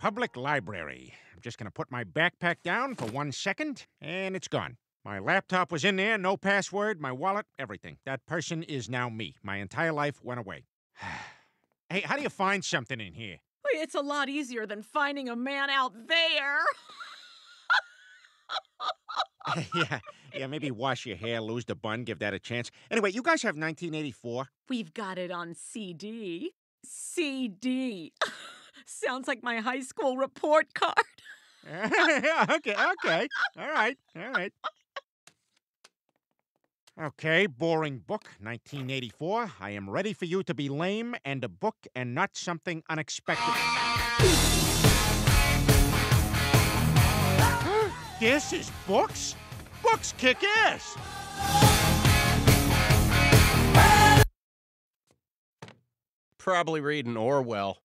public library. I'm just gonna put my backpack down for one second, and it's gone. My laptop was in there, no password, my wallet, everything. That person is now me. My entire life went away. hey, how do you find something in here? It's a lot easier than finding a man out there. yeah, yeah, maybe wash your hair, lose the bun, give that a chance. Anyway, you guys have 1984? We've got it on CD. CD. Sounds like my high school report card. yeah, okay, okay. All right, all right. Okay, boring book, 1984. I am ready for you to be lame and a book and not something unexpected. this is books? Books kick ass! Probably reading Orwell.